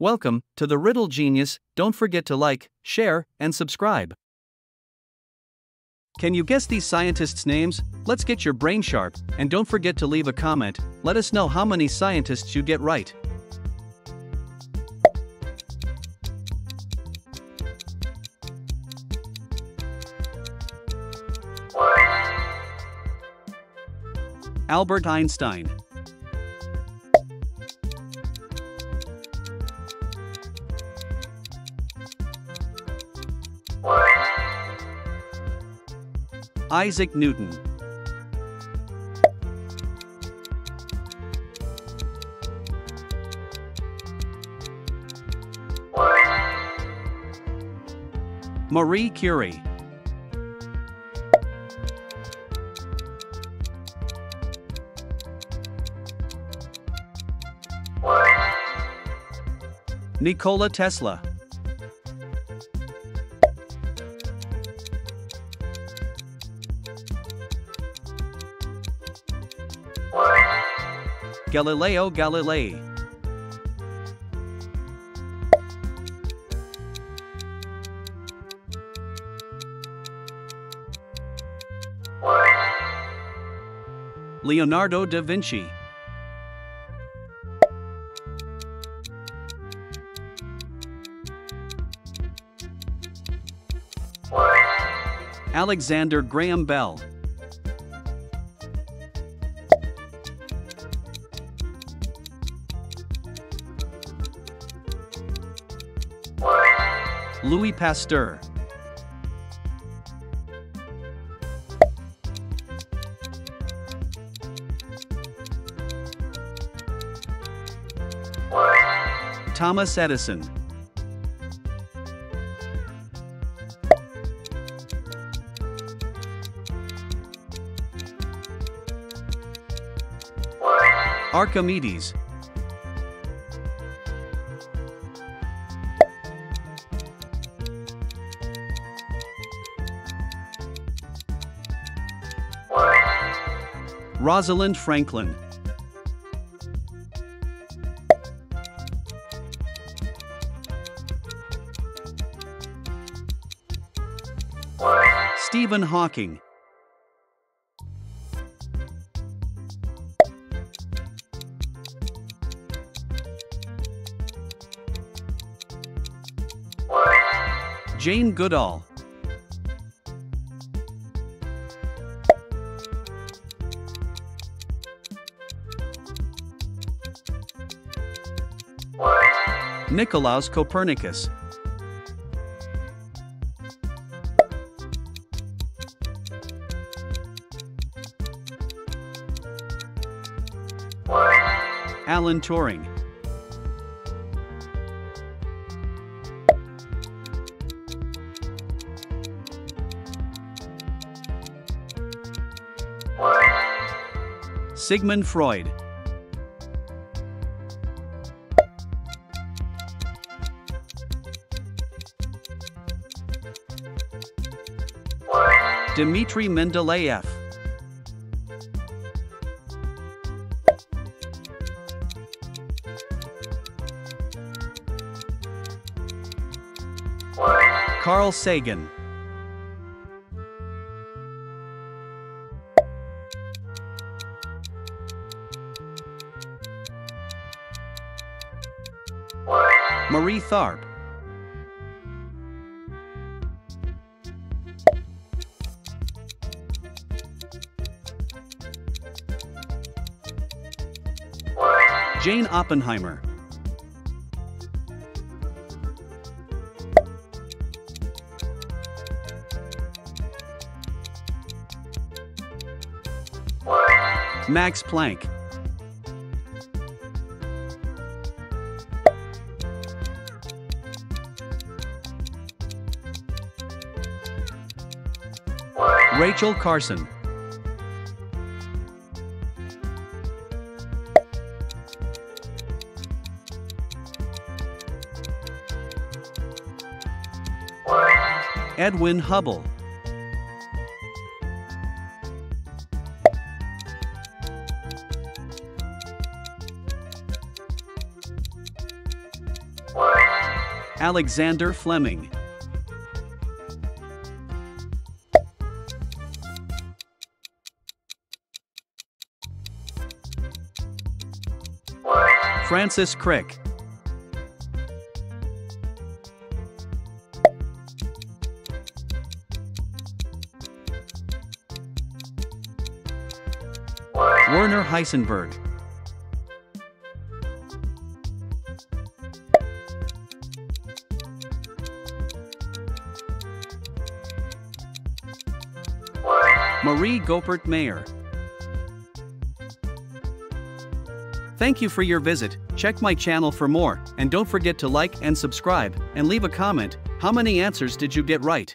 Welcome to the Riddle Genius. Don't forget to like, share, and subscribe. Can you guess these scientists' names? Let's get your brain sharp, and don't forget to leave a comment. Let us know how many scientists you get right. Albert Einstein. Isaac Newton. Marie Curie. Nikola Tesla. Galileo Galilei. Leonardo da Vinci. Alexander Graham Bell. Louis Pasteur. Thomas Edison. Archimedes. Rosalind Franklin. Stephen Hawking. Jane Goodall. Nicolaus Copernicus. Alan Turing. Sigmund Freud. Dmitry Mendeleev. Carl Sagan. Marie Tharp. Jane Oppenheimer. Max Planck. Rachel Carson. Edwin Hubble. Alexander Fleming. Francis Crick. Werner Heisenberg. Marie Goeppert Mayer. Thank you for your visit, check my channel for more, and don't forget to like and subscribe, and leave a comment, how many answers did you get right?